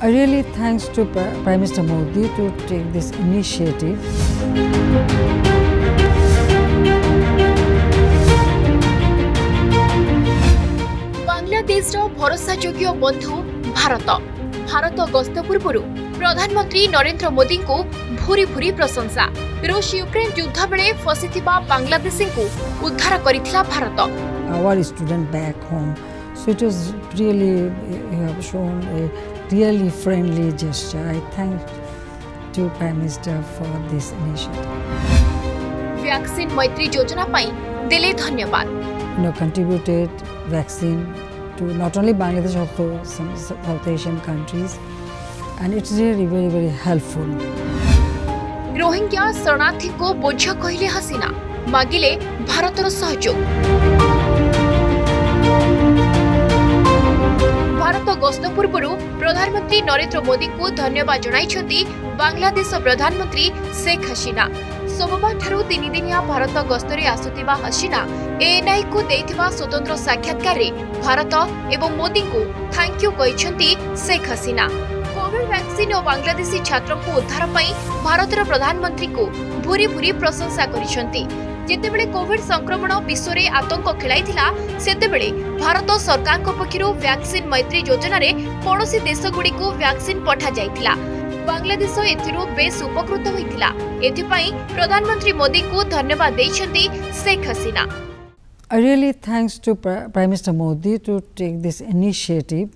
I really thanks to Prime Minister Modi to take this initiative Bangladesh रो ভরসাযোগ্য বন্ধু ভারত ভারত গস্তপূর্বৰ প্রধানমন্ত্রী নরেন্দ্র মোদি কো ভوري ভوري প্ৰশংসা ইউক্ৰেইন যুদ্ধবেলে फсетиবা বাংলাদেশিনক উদ্ধাৰ কৰি থিলা Bharat So it was really, you have shown a really friendly gesture. I thank to Prime Minister for this initiative. Vaccine Maitri Yojana pai dele dhanyabad. You know, contributed vaccine to not only Bangladesh, but also some South Asian countries. And it's really very, very helpful. Rohingya ଶରଣାର୍ଥୀଙ୍କୁ ବୋଝ କହିଲେ ହସିନା ମାଗିଲେ ଭାରତର ସହଯୋଗ ବର୍ଷ ପୂର୍ବରୁ ପ୍ରଧାନମନ୍ତ୍ରୀ ନରେନ୍ଦ୍ର ମୋଦିଙ୍କୁ ଧନ୍ୟବାଦ ଜଣାଇଛନ୍ତି ବାଂଲାଦେଶ ପ୍ରଧାନମନ୍ତ୍ରୀ ଶେଖ୍ ହସିନା ସୋମବାରଠାରୁ ତିନିଦିନିଆ ଭାରତ ଗସ୍ତରେ ଆସୁଥିବା ହସିନା ଏଏନ୍ଆଇକୁ ଦେଇଥିବା ସ୍ୱତନ୍ତ୍ର ସାକ୍ଷାତକାରରେ ଭାରତ ଏବଂ ମୋଦିଙ୍କୁ ଥ୍ୟାଙ୍କ ୟୁ କହିଛନ୍ତି ଶେଖ୍ ହସିନା କୋଭିଡ୍ ଭ୍ୟାକ୍ସିନ୍ ଓ ବାଂଲାଦେଶୀ ଛାତ୍ରଙ୍କୁ ଉଦ୍ଧାର ପାଇଁ ଭାରତର ପ୍ରଧାନମନ୍ତ୍ରୀଙ୍କୁ ଭୁରି ଭୁରି ପ୍ରଶଂସା କରିଛନ୍ତି जिते कोविड संक्रमण विश्व में आतंक खेलता से भारत सरकार पक्षर भैक्सीन मैत्री योजन पड़ोशी देशगुड़ी भैक्सीन पठा जांगलादेश बेस उपकृत होता एधानमंत्री मोदी को धन्यवाद देखते Sheikh Hasina I really thanks to Prime Minister Modi to take this initiative,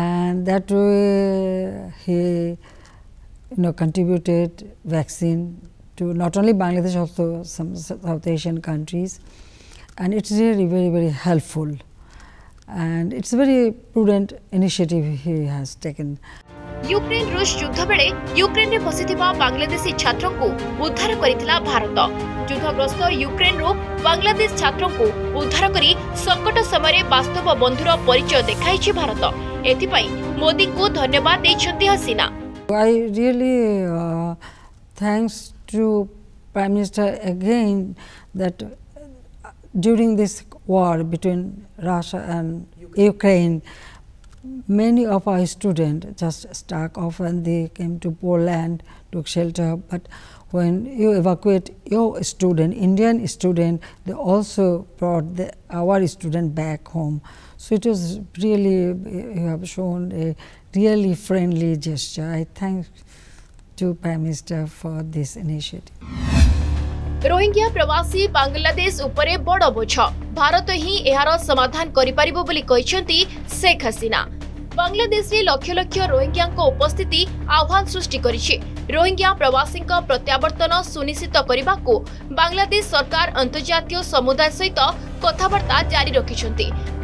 and that way he, you know, contributed to not only Bangladesh, also some South Asian countries and it is really very, very helpful and it is a very prudent initiative he has taken. Ukraine রুষ যুদ্ধ বেড়ে ইউক্রেনে বসিথিবা বাংলাদেশী ছাত্রଙ୍କୁ উদ্ধার করিଥିଲା ভারত যুদ্ধগ্রস্ত ইউক্রেনরু বাংলাদেশ ছাত্রଙ୍କୁ উদ্ধার করি সংকট bondura. বাস্তব বন্ধুর পরিচয় দেখাইছে ভারত Modi মোদিଙ୍କୁ ধন্যবাদ ଦେଇଛନ୍ତି Hasina I really uh, thanks to Prime Minister again that uh, during this war between Russia and Ukraine, Ukraine many of our students just stuck off and they came to Poland, took shelter. But when you evacuate your student, Indian student, they also brought the, our student back home. So it was really, you have shown a really friendly gesture. I thank to Prime Minister for this initiative. Rohingya প্রবাসী বাংলাদেশ উপরে বড় বোঝ ভারত ହିଁ ଏହାର ସମାଧାନ କରିପାରିବ ବୋଲି କହିଛନ୍ତି ଶେଖ୍ ହସିନା ବାଂଲାଦେଶରେ ଲକ୍ଷ ଲକ୍ଷ ରୋହିଙ୍ଗ୍ୟାଙ୍କ ଉପସ୍ଥିତି ଆହ୍ୱାନ ସୃଷ୍ଟି କରିଛି রোহিঙ্গা প্রবাসীঙ্ প্রত্যাবর্তন সুনিশ্চিত করা বাংলাদেশ সরকার আন্তর্জাতীয় সমুদায় সহিত কথাবার্তা জারি রাখছেন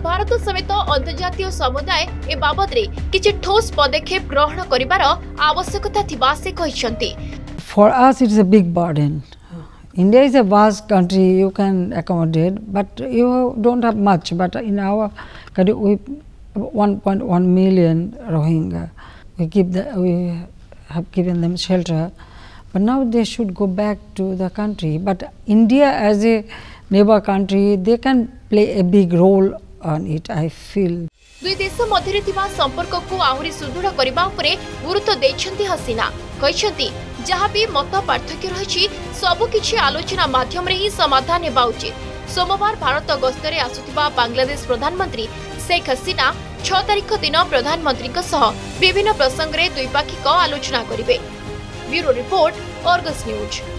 ভারত সমেত আন্তর্জাতীয় সমুদায় এ বাবদে কিছু ঠোস পদক্ষেপ গ্রহণ করিবার আবশ্যকতা থিবা সে କହିଛନ୍ତି For us it's a big burden. India is a vast country, you can accommodate, but you don't have much. But in our country, we 1.1 million Rohingya. We keep the, we have given them shelter. But now they should go back to the country. But India as a neighbor country, they can play a big role on it, I feel. दुई देश मध्यरे थिबा संपर्क को आहुरी सुदृढ करबा उपरे गुरुत्व देछंती हसीना कहिछंती जहां भी मत पार्थक्य रहछि सब किछि आलोचना माध्यम रे ही समाधान हेबा उचित सोमवार भारत गस्तरे आसुतिबा बांग्लादेश प्रधानमंत्री शेख हसीना ଛଅ ତାରିଖ ଦିନ ପ୍ରଧାନମନ୍ତ୍ରୀଙ୍କ ସହ ବିଭିନ୍ନ ପ୍ରସଙ୍ଗରେ ଦ୍ୱିପାକ୍ଷିକ ଆଲୋଚନା କରିବେ ବ୍ୟୁରୋ ରିପୋର୍ଟ ଅର୍ଗସ୍ ନ୍ୟୁଜ୍